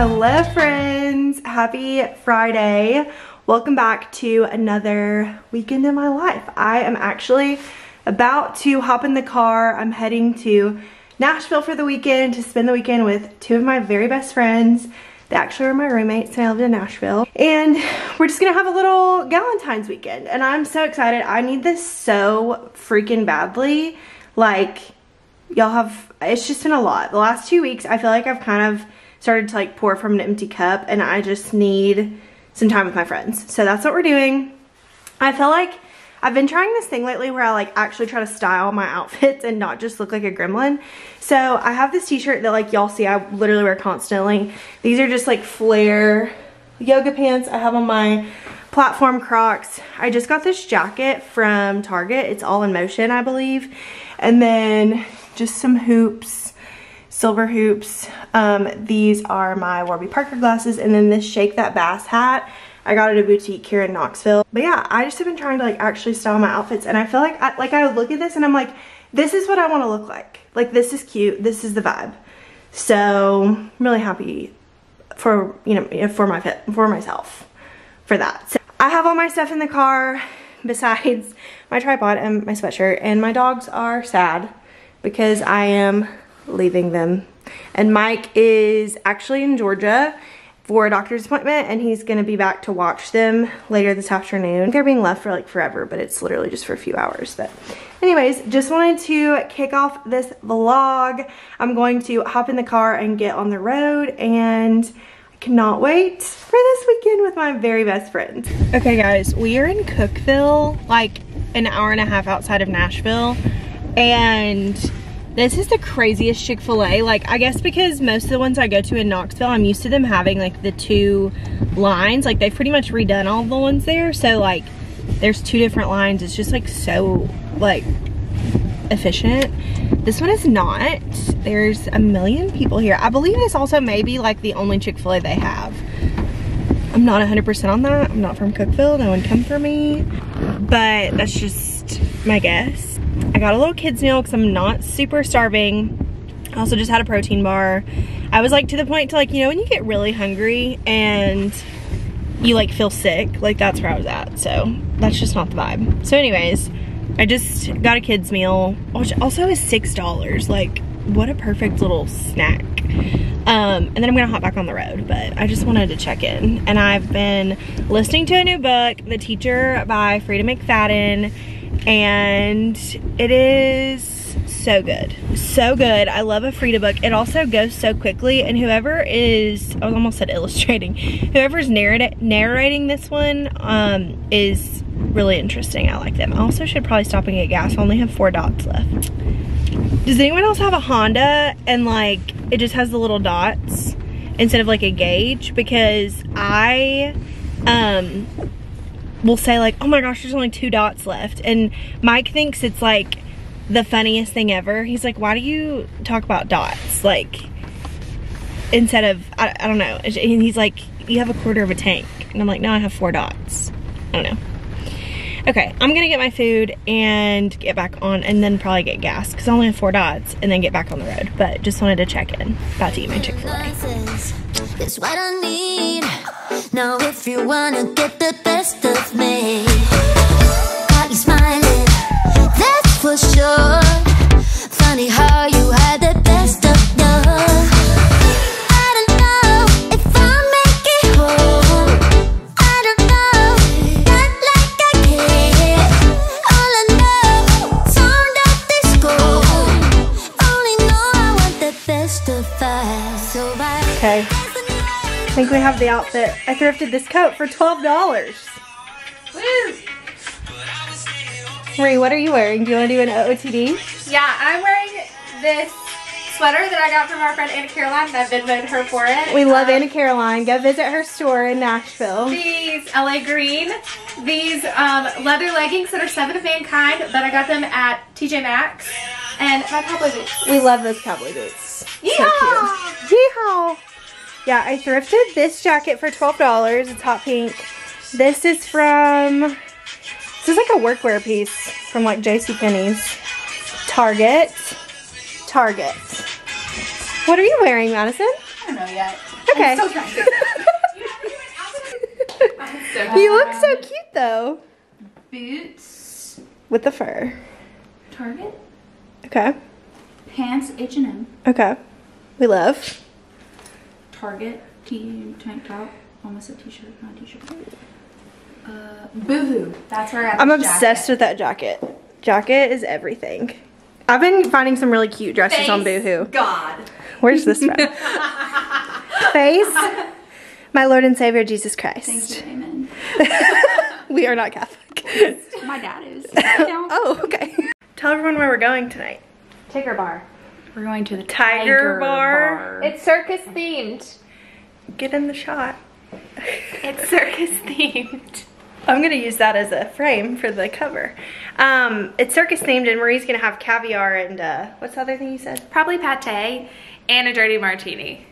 Hello friends, happy Friday. Welcome back to another weekend in my life. I am actually about to hop in the car. I'm heading to Nashville for the weekend to spend the weekend with two of my very best friends. They actually are my roommates and I lived in Nashville. And we're just gonna have a little Galentine's weekend. And I'm so excited. I need this so freaking badly. Like, y'all have, it's just been a lot. The last two weeks, I feel like I've kind of started to like pour from an empty cup and I just need some time with my friends. So that's what we're doing. I feel like I've been trying this thing lately where I like actually try to style my outfits and not just look like a gremlin. So I have this t-shirt that like y'all see I literally wear constantly. These are just like flare yoga pants I have on my platform crocs. I just got this jacket from Target. It's all in motion I believe. And then just some hoops silver hoops. Um, these are my Warby Parker glasses and then this Shake That Bass hat. I got it at a boutique here in Knoxville. But yeah, I just have been trying to like actually style my outfits and I feel like I, like I look at this and I'm like, this is what I want to look like. Like this is cute. This is the vibe. So I'm really happy for, you know, for my fit, for myself for that. So I have all my stuff in the car besides my tripod and my sweatshirt and my dogs are sad because I am leaving them. And Mike is actually in Georgia for a doctor's appointment and he's gonna be back to watch them later this afternoon. They're being left for like forever, but it's literally just for a few hours. But anyways, just wanted to kick off this vlog. I'm going to hop in the car and get on the road and I cannot wait for this weekend with my very best friend. Okay guys, we are in Cookeville, like an hour and a half outside of Nashville. And this is the craziest Chick-fil-A. Like, I guess because most of the ones I go to in Knoxville, I'm used to them having like the two lines. Like, they've pretty much redone all the ones there. So, like, there's two different lines. It's just like so, like, efficient. This one is not. There's a million people here. I believe this also may be like the only Chick-fil-A they have. I'm not 100% on that. I'm not from Cookeville. No one come for me. But that's just my guess. I got a little kid's meal because I'm not super starving. I also just had a protein bar. I was like to the point to like, you know, when you get really hungry and you like feel sick, like that's where I was at. So that's just not the vibe. So anyways, I just got a kid's meal, which also is $6. Like what a perfect little snack. Um, and then I'm gonna hop back on the road, but I just wanted to check in. And I've been listening to a new book, The Teacher by Freida McFadden and it is so good. So good. I love a Freida book. It also goes so quickly and whoever is i almost said illustrating whoever's narrat narrating this one um, is really interesting. I like them. I also should probably stop and get gas. I only have four dots left. Does anyone else have a honda and like it just has the little dots instead of like a gauge? Because i um will say like, oh my gosh, there's only two dots left. And Mike thinks it's like the funniest thing ever. He's like, why do you talk about dots? Like, instead of, I, I don't know. And he's like, you have a quarter of a tank. And I'm like, no, I have four dots. I don't know. Okay, I'm gonna get my food and get back on and then probably get gas because I only have four dots and then get back on the road. But just wanted to check in. About to eat my Chick-fil-A. Now if you wanna get the best of me Got you smiling, that's for sure. Funny how you had the best of I think we have the outfit. I thrifted this coat for $12. Woo! Marie, what are you wearing? Do you want to do an OOTD? Yeah, I'm wearing this sweater that I got from our friend Anna Caroline that Venmoed her for it. We love um, Anna Caroline. Go visit her store in Nashville. These LA Green, these um, leather leggings that are seven of mankind but I got them at TJ Maxx. And my cowboy boots. We love those cowboy boots. Yeehaw! So Yeehaw! Yeah, I thrifted this jacket for $12. It's hot pink. This is from, this is like a workwear piece from like JCPenney's. Target. Target. What are you wearing, Madison? I don't know yet. Okay. I'm still trying so You look so cute though. Boots, With the fur. Target, Okay. pants, H&M, Okay. We love. Target, t tank top, almost a t-shirt, not a t-shirt. Uh, Boohoo. That's where I got I'm obsessed jacket. with that jacket. Jacket is everything. I've been finding some really cute dresses on Boohoo. God. Where's this from? Face. My Lord and Savior Jesus Thanks Christ. to amen. We are not Catholic. My dad is. Does that count? oh, okay. Tell everyone where we're going tonight. Tiger Bar. We're going to the Tiger Bar. It's circus themed. Get in the shot. It's circus themed. I'm gonna use that as a frame for the cover. Um, it's circus themed, and Marie's gonna have caviar and uh, what's the other thing you said? Probably pate and a dirty martini.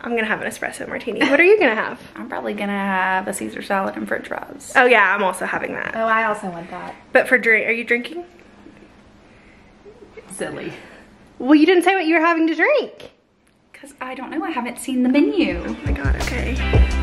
I'm gonna have an espresso martini. What are you gonna have? I'm probably gonna have a Caesar salad and french fries. Oh yeah, I'm also having that. Oh, I also want that. But for drink, are you drinking? Silly. Well, you didn't say what you were having to drink. Because I don't know, I haven't seen the menu. Oh my god, okay.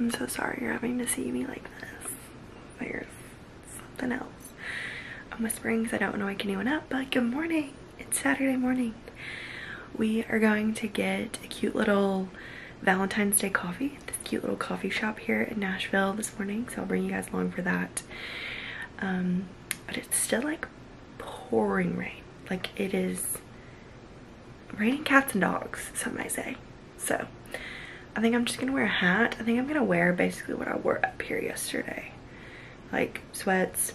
I'm so sorry you're having to see me like this. but there's something else. I'm whispering because I don't want to wake anyone up, but good morning. It's Saturday morning. We are going to get a cute little Valentine's Day coffee this cute little coffee shop here in Nashville this morning, so I'll bring you guys along for that. Um, but it's still like pouring rain. Like it is raining cats and dogs, some might say. So I think I'm just gonna wear a hat. I think I'm gonna wear basically what I wore up here yesterday. Like sweats,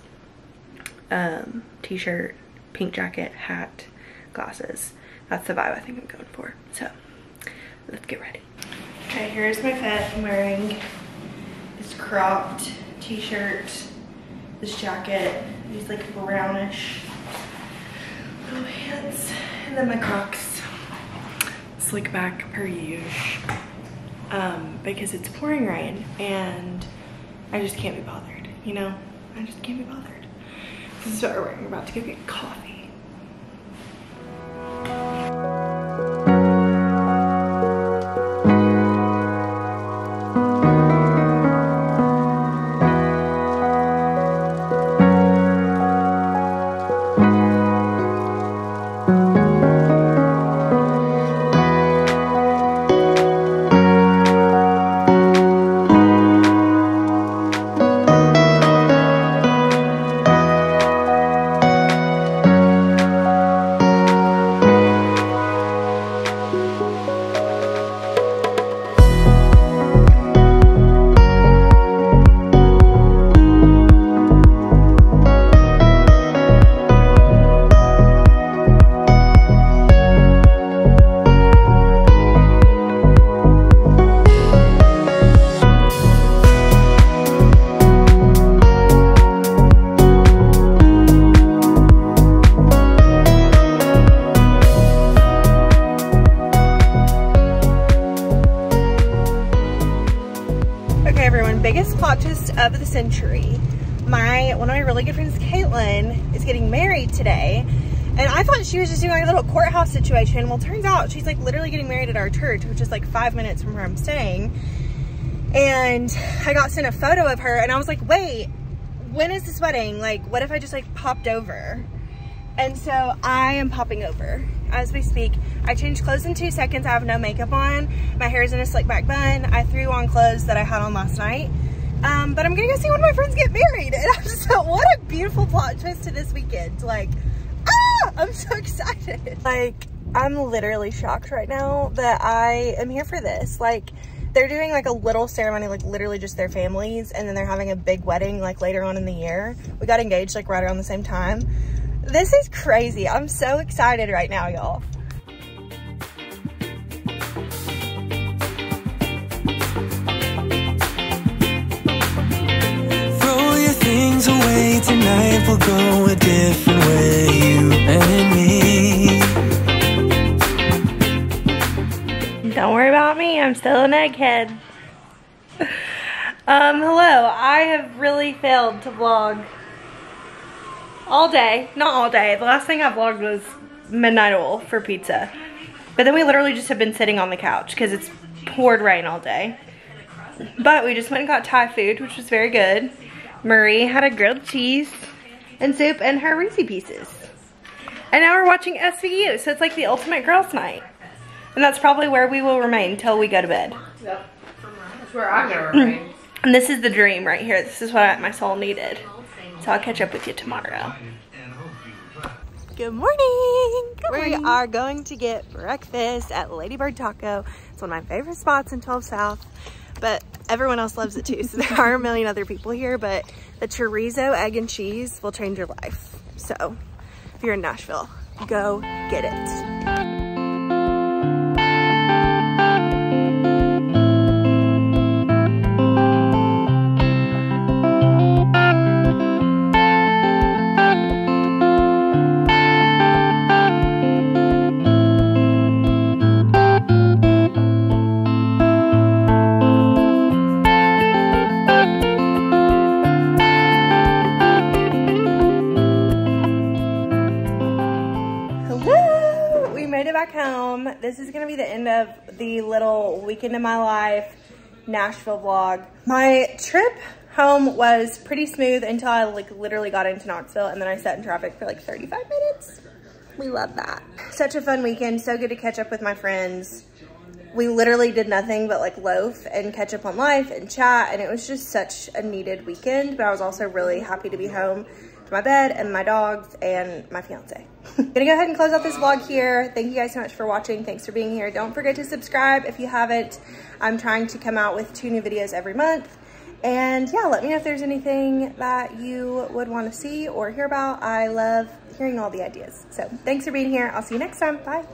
um, t-shirt, pink jacket, hat, glasses. That's the vibe I think I'm going for. So let's get ready. Okay, here's my fit. I'm wearing this cropped t-shirt, this jacket, these like brownish little pants, and then my Crocs. Slick back per usual um, because it's pouring rain and I just can't be bothered, you know? I just can't be bothered. This is what we're. We're about to go get coffee. Of the century. My, one of my really good friends, Kaitlyn, is getting married today. And I thought she was just doing like a little courthouse situation. Well, turns out she's like literally getting married at our church, which is like five minutes from where I'm staying. And I got sent a photo of her and I was like, wait, when is this wedding? Like, what if I just like popped over? And so I am popping over as we speak. I changed clothes in two seconds. I have no makeup on. My hair is in a slick back bun. I threw on clothes that I had on last night. Um, but I'm gonna go see one of my friends get married. And I'm just, what a beautiful plot twist to this weekend. Like, ah, I'm so excited. Like, I'm literally shocked right now that I am here for this. Like, they're doing like a little ceremony, like literally just their families, and then they're having a big wedding like later on in the year. We got engaged like right around the same time. This is crazy. I'm so excited right now, y'all. We'll go a different way, you and me. Don't worry about me. I'm still an egghead. um, hello. I have really failed to vlog all day. Not all day. The last thing I vlogged was Midnight Oil for pizza. But then we literally just have been sitting on the couch because it's poured rain all day. But we just went and got Thai food, which was very good. Marie had a grilled cheese and soup and her Reese Pieces. And now we're watching SVU, so it's like the ultimate girls' night. And that's probably where we will remain until we go to bed. Yep. That's where I'm gonna mm. remain. And this is the dream right here. This is what my soul needed. So I'll catch up with you tomorrow. Good morning. we are going to get breakfast at Ladybird Taco. It's one of my favorite spots in 12 South, but everyone else loves it too. So there are a million other people here, but the chorizo, egg, and cheese will change your life. So if you're in Nashville, go get it. Little weekend in my life Nashville vlog. My trip home was pretty smooth until I like literally got into Knoxville and then I sat in traffic for like 35 minutes. We love that. Such a fun weekend. So good to catch up with my friends. We literally did nothing but like loaf and catch up on life and chat and it was just such a needed weekend. But I was also really happy to be home my bed and my dogs and my fiance. Gonna go ahead and close out this vlog here. Thank you guys so much for watching. Thanks for being here. Don't forget to subscribe if you haven't. I'm trying to come out with two new videos every month. And yeah, let me know if there's anything that you would want to see or hear about. I love hearing all the ideas. So thanks for being here. I'll see you next time. Bye.